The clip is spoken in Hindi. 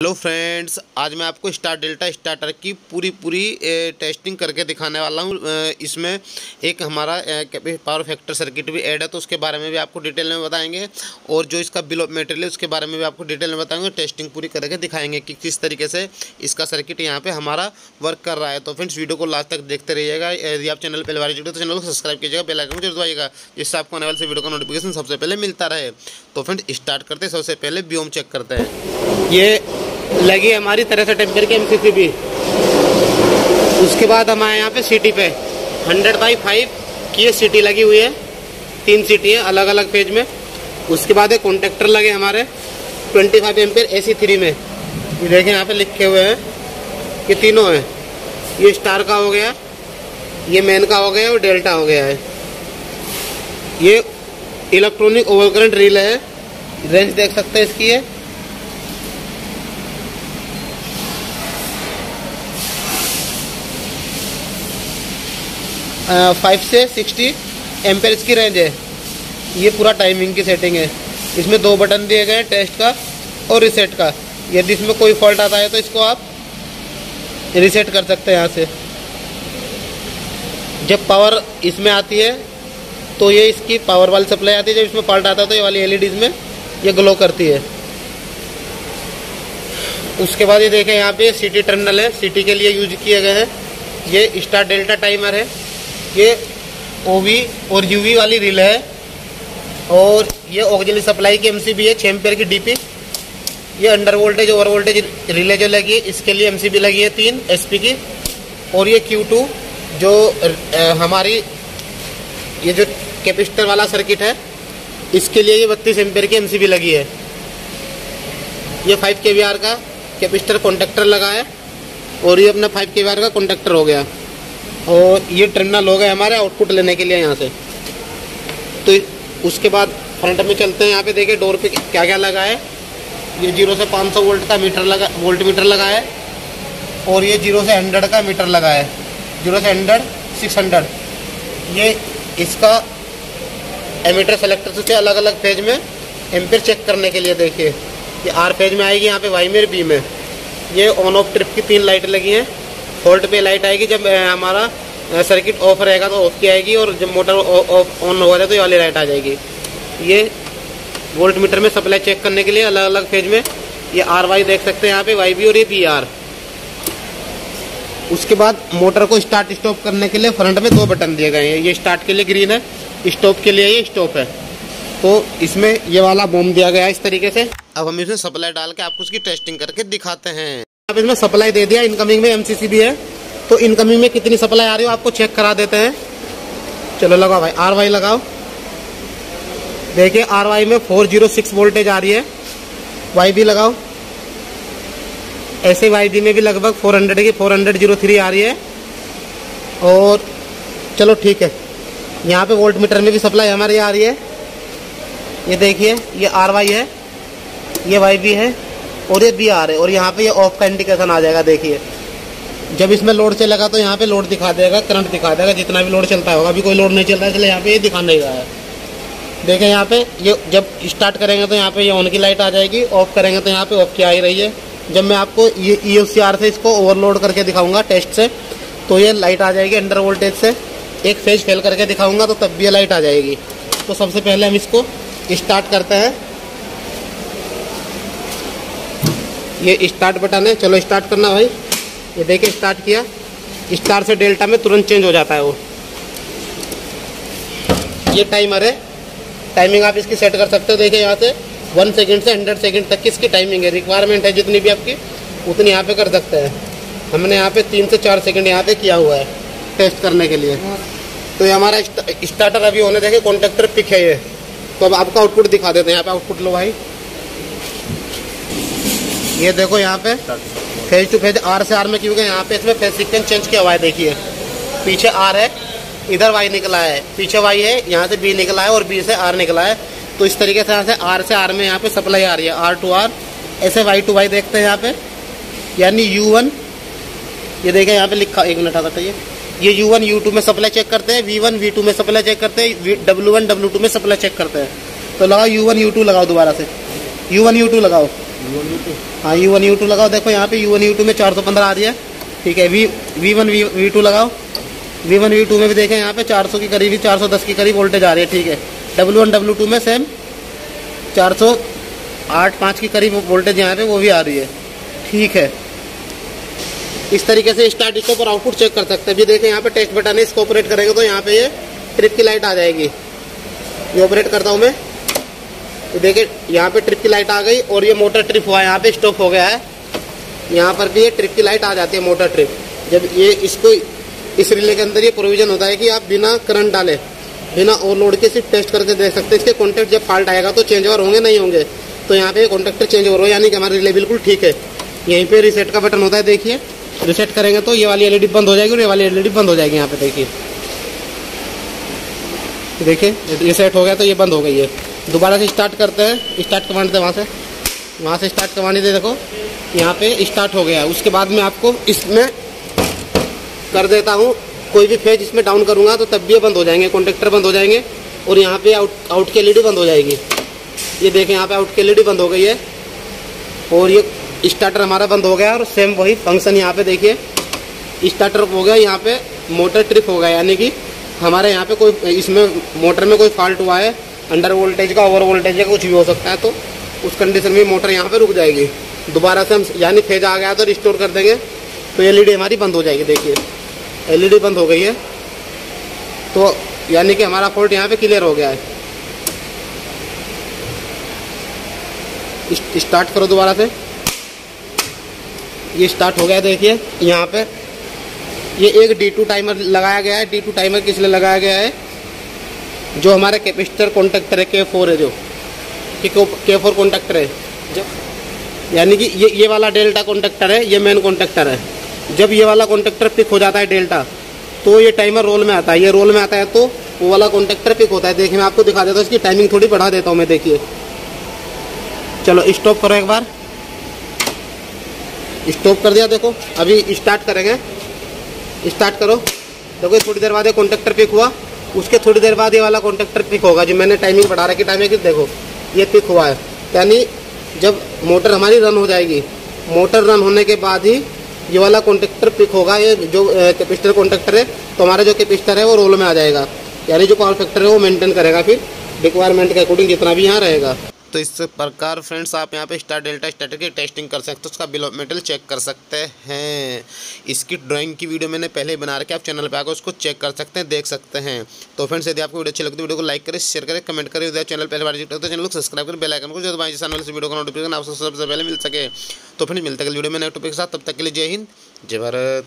हेलो फ्रेंड्स, आज मैं आपको स्टार डेल्टा स्टार्टर की पूरी पूरी टेस्टिंग करके दिखाने वाला हूँ। इसमें एक हमारा पावर फैक्टर सर्किट भी ऐड है तो उसके बारे में भी आपको डिटेल में बताएँगे। और जो इसका बिल ऑफ़ मटेरियल उसके बारे में भी आपको डिटेल में बताएँगे टेस्टिंग पूरी करके दिखाएँगे कि किस तरीके से इसका सर्किट यहाँ पर हमारा वर्क कर रहा है। तो फ्रेंड्स, वीडियो को लास्ट तक देखते रहिएगा। यदि आप चैनल पहले बार जुड़े तो चैनल को सब्सक्राइब कीजिएगा बेलाइकन ज़रूर दबाइएगा, जिससे आपको आने वाले वीडियो का नोटिफिकेशन सबसे पहले मिलता रहे। तो फ्रेंड्स स्टार्ट करते हैं। सबसे पहले बियोम चेक करते हैं। ये लगी हमारी तरह से टेम्पर के एम उसके बाद हम आए यहाँ पे सिटी पे हंड्रेड बाई फाइव की ये सिटी लगी हुई है। तीन सिटी है अलग अलग पेज में। उसके बाद एक कॉन्टेक्टर लगे हमारे twenty five M A C three में। ये देखें, यहाँ पे लिखे हुए हैं ये तीनों हैं। ये स्टार का हो गया, ये मैन का हो गया, और डेल्टा हो गया है। ये इलेक्ट्रॉनिक ओवर करंट रील है। रेंज देख सकते हैं इसकी है। फाइव से सिक्सटी एम्पेयर की रेंज है। ये पूरा टाइमिंग की सेटिंग है। इसमें दो बटन दिए गए हैं टेस्ट का और रिसेट का। यदि इसमें कोई फॉल्ट आता है तो इसको आप रिसेट कर सकते हैं यहाँ से। जब पावर इसमें आती है तो ये इसकी पावर वाली सप्लाई आती है, जब इसमें फॉल्ट आता है तो ये वाली एलईडीज में ये ग्लो करती है। उसके बाद ये देखें, यहाँ पे सिटी टर्मिनल है। सिटी के लिए यूज़ किए गए हैं। ये स्टार डेल्टा टाइमर है। ये ओवी और यूवी वाली रिल है। और ये ऑक्सिलरी सप्लाई की एमसीबी है छः एम्पेयर की डीपी ये under voltage over voltage relay जो लगी है। इसके लिए एमसीबी लगी है तीन एसपी की। और ये क्यू टू जो हमारी, ये जो कैपेसिटर वाला सर्किट है। इसके लिए ये बत्तीस एम्पेयर की एमसीबी लगी है। ये फाइव के का कैपेसिटर कॉन्टेक्टर लगा है और ये अपना फाइव के का कॉन्टेक्टर हो गया। और ये टर्मिनल हो गए हमारे आउटपुट लेने के लिए यहाँ से। तो उसके बाद फ्रंट में चलते हैं। यहाँ पे देखिए डोर पे क्या क्या लगा है। ये ज़ीरो से 500 वोल्ट का मीटर लगा वोल्ट मीटर लगा है। और ये ज़ीरो से हंड्रेड का मीटर लगा है। ज़ीरो से हंड्रेड सिक्स हंड्रेड ये इसका एमीटर सेलेक्टर से अलग अलग फ़ेज़ में? एम्पेयर चेक करने के लिए देखिए। ये आर फ़ेज़ में आएगी, यहाँ पे वाई में बी में। ये ऑन ऑफ़ ट्रिप की तीन लाइट लगी हैं। फॉल्ट पे लाइट आएगी, जब हमारा सर्किट ऑफ़ रहेगा तो ऑफ़ की आएगी और जब मोटर ऑफ़ ऑन हो होगा तो ये वाली लाइट आ जाएगी। ये वोल्ट मीटर में सप्लाई चेक करने के लिए अलग अलग फ़ेज़ में ये आर वाई देख सकते हैं यहाँ पे वाई बी और ये बी आर उसके बाद मोटर को स्टार्ट स्टॉप करने के लिए फ्रंट में दो बटन दिए गए हैं। ये स्टार्ट के लिए ग्रीन है स्टॉप के लिए ये स्टॉप है। तो इसमें ये वाला बोम दिया गया है इस तरीके से। अब हम इसमें सप्लाई डाल के आपको उसकी टेस्टिंग करके दिखाते हैं। अब इसमें सप्लाई दे दिया इनकमिंग में एमसीसी भी है। तो इनकमिंग में कितनी सप्लाई आ रही हो आपको चेक करा देते हैं। चलो लगाओ भाई आर वाई लगाओ। देखिए आर वाई में फोर ज़ीरो सिक्स वोल्टेज आ रही है। वाई बी लगाओ। ऐसे वाई बी में भी लगभग फोर हंड्रेड की फोर हंड्रेड ज़ीरो थ्री आ रही है। और चलो ठीक है। यहाँ पे वोल्ट मीटर में भी सप्लाई हमारी आ रही है। ये देखिए, ये आर वाई है, ये वाई बी है, और ये बी आर है, और यहाँ पे ये ऑफ़ का इंडिकेशन आ जाएगा, देखिए। जब इसमें लोड चलेगा तो यहाँ पे लोड दिखा देगा करंट दिखा देगा, जितना भी लोड चलता होगा। अभी कोई लोड नहीं चल रहा है इसलिए यहाँ पे ये दिखा नहीं रहा है। देखें यहाँ पे, ये जब स्टार्ट करेंगे तो यहाँ पे ये ऑन की लाइट आ जाएगी ऑफ़ करेंगे तो यहाँ पे ऑफ़ की आ ही रही है। जब मैं आपको ये ई e से इसको ओवरलोड करके दिखाऊँगा टेस्ट से तो ये लाइट आ जाएगी अंडर वोल्टेज से। एक फ़ेज़ फेल करके दिखाऊँगा तो तब भी लाइट आ जाएगी। तो सबसे पहले हम इसको स्टार्ट करते हैं। ये स्टार्ट बटन है। चलो स्टार्ट करना भाई। ये देखिए स्टार्ट किया। स्टार से डेल्टा में तुरंत चेंज हो जाता है वो। ये टाइमर है। टाइमिंग आप इसकी सेट कर सकते हो। देखिए यहाँ से वन सेकंड से हंड्रेड सेकंड तक की इसकी टाइमिंग है। रिक्वायरमेंट है जितनी भी आपकी, उतनी यहाँ पे कर सकते हैं। हमने यहाँ पे तीन से चार सेकंड यहाँ पे किया हुआ है। टेस्ट करने के लिए। तो ये हमारा स्टार्टर अभी होने देखे कॉन्ट्रेक्टर पिक है ये। तो अब आपका आउटपुट दिखा देते हैं। यहाँ पे आउटपुट लो भाई। ये देखो यहाँ पे फ़ेज़ टू फ़ेज़ आर से आर में क्योंकि यहाँ पे इसमें फ़ेज़ सिक्वेंस चेंज किया हुआ है, देखिए। पीछे आर है, इधर वाई निकला है। पीछे वाई है, यहाँ से बी निकला है और बी से आर निकला है। तो इस तरीके से यहाँ से आर से आर में यहाँ पे सप्लाई आ रही है आर टू आर ऐसे वाई टू वाई देखते हैं यहाँ पे। यानी यू वन ये देखें यहाँ पे लिखा, एक मिनट आता ये ये यू वन यू टू में सप्लाई चेक करते हैं वी वन वी टू में सप्लाई चेक करते हैं डब्ल्यू वन डब्ल्यू टू में सप्लाई चेक करते हैं। तो लगाओ यू वन यू टू लगाओ दोबारा से। यू वन यू टू लगाओ। हाँ यू वन यू टू लगाओ। देखो, यहाँ पे यू वन यू टू में चार सौ पंद्रह आ रही है। ठीक है V V one V V two लगाओ। वी वन वी टू में भी देखें, यहाँ पे चार सौ की करीब चार सौ दस की करीब वोल्टेज आ रही है, ठीक है। डब्ल्यू वन डब्ल्यू टू में सेम चार सौ आठ, पाँच की करीब वोल्टेज यहाँ पे वो भी आ रही है। ठीक है। इस तरीके से स्टार्ट इसके ऊपर आउटपुट चेक कर सकते हैं। अभी देखें, यहाँ पे टेस्ट बटन है, इसको ऑपरेट करेंगे तो यहाँ पे ये ट्रिप की लाइट आ जाएगी। ये ऑपरेट करता हूँ मैं। तो देखिए यहाँ पे ट्रिप की लाइट आ गई और ये मोटर ट्रिप हुआ है यहाँ पे स्टॉप हो गया है। यहाँ पर भी ये ट्रिप की लाइट आ जाती है मोटर ट्रिप जब ये इसको, इस रिले के अंदर ये प्रोविज़न होता है कि आप बिना करंट डाले, बिना ओवरलोड के सिर्फ़ टेस्ट करके देख सकते हैं। इसके कॉन्टेक्ट जब फॉल्ट आएगा तो चेंज ओवर होंगे, नहीं होंगे? तो यहाँ पे कॉन्टेक्टर चेंज ओवर हो यानी कि हमारा रिले बिल्कुल ठीक है। यहीं पे रिसेट का बटन होता है, देखिए। रिसेट करेंगे तो ये वाली एलईडी बंद हो जाएगी और ये वाली एलईडी बंद हो जाएगी यहाँ पे, देखिए। देखिए रिसेट हो गया तो ये बंद हो गई है। दोबारा से स्टार्ट करते हैं। स्टार्ट कमांड से वहाँ से। वहाँ से स्टार्ट कमांड दे, देखो। यहाँ पे स्टार्ट हो गया। उसके बाद में आपको इसमें कर देता हूँ। कोई भी फ़ेज़ इसमें डाउन करूँगा तो तब भी बंद हो जाएँगे। कॉन्ट्रेक्टर बंद हो जाएँगे और यहाँ पे आउट आउट की एलईडी बंद हो जाएगी। ये देखें, यहाँ पे आउट की एलईडी बंद हो गई है। और ये स्टार्टर हमारा बंद हो गया और सेम वही फ़ंक्शन यहाँ पे देखिए। स्टार्टर हो गया, यहाँ पे मोटर ट्रिप हो गया, यानी कि हमारे यहाँ पे कोई, इसमें मोटर में कोई फॉल्ट हुआ है अंडर वोल्टेज का ओवर वोल्टेज का कुछ भी हो सकता है तो उस कंडीशन में मोटर यहाँ पे रुक जाएगी। दोबारा से हम यानी फ़ेज़ आ गया तो रिस्टोर कर देंगे तो एलईडी हमारी बंद हो जाएगी, देखिए। एलईडी बंद हो गई है तो यानी कि हमारा फॉल्ट यहाँ पे क्लियर हो गया है। स्टार्ट करो दोबारा से। ये स्टार्ट हो गया देखिए, यहाँ पे। ये एक डी टू टाइमर लगाया गया है। डी टू टाइमर किस लिए लगाया गया है? जो हमारे कैपेसिटर कॉन्टेक्टर है के फोर है जो। के फोर कॉन्टेक्टर है। जब यानी कि ये ये वाला डेल्टा कॉन्टेक्टर है, ये मेन कॉन्टेक्टर है। जब ये वाला कॉन्टेक्टर पिक हो जाता है डेल्टा तो ये टाइमर रोल में आता है। ये रोल में आता है तो वो वाला कॉन्टेक्टर पिक होता है। देखिए, मैं आपको दिखा देता हूँ, इसकी टाइमिंग थोड़ी बढ़ा देता हूँ मैं, देखिए। चलो स्टॉप करो एक बार। स्टॉप कर दिया, देखो, अभी स्टार्ट करेंगे। स्टार्ट करो। देखो थोड़ी देर बाद ये कॉन्टेक्टर पिक हुआ। उसके थोड़ी देर बाद ये वाला कॉन्टेक्टर पिक होगा, जो मैंने टाइमिंग बढ़ा रखी टाइमिंग देखो, ये पिक हुआ है। यानी, जब मोटर हमारी रन हो जाएगी मोटर रन होने के बाद ही ये वाला कॉन्टेक्टर पिक होगा, ये जो कैपेसिटर कॉन्टेक्टर है तो हमारा जो कैपेसिटर है, वो रोल में आ जाएगा। यानी जो पावर फैक्टर है, वो मेंटेन करेगा फिर। रिक्वायरमेंट के अकॉर्डिंग जितना भी यहाँ रहेगा। तो इस प्रकार फ्रेंड्स आप यहाँ पे स्टार डेल्टा स्टार्टर की टेस्टिंग कर सकते हो, उसका बिलो मेटल चेक कर सकते हैं। इसकी ड्राइंग की वीडियो मैंने पहले ही बना रखी आप चैनल पे आकर उसको चेक कर सकते हैं, देख सकते हैं। तो फ्रेंड्स यदि आपको वीडियो अच्छी लगती है, वीडियो को लाइक करें, शेयर करें, कमेंट करें, यदि चैनल पहले बार तो चैनल को सब्सक्राइब करें, बेल आइकन को जो दबाएँ जिस वीडियो का नोटिफिकेशन आपको सबसे पहले मिल सके। तो फ्रेंड्स मिलते हैं वीडियो में नेक्स्ट टॉपिक के साथ, तब तक के लिए जय हिंद, जय भारत।